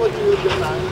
过去就行了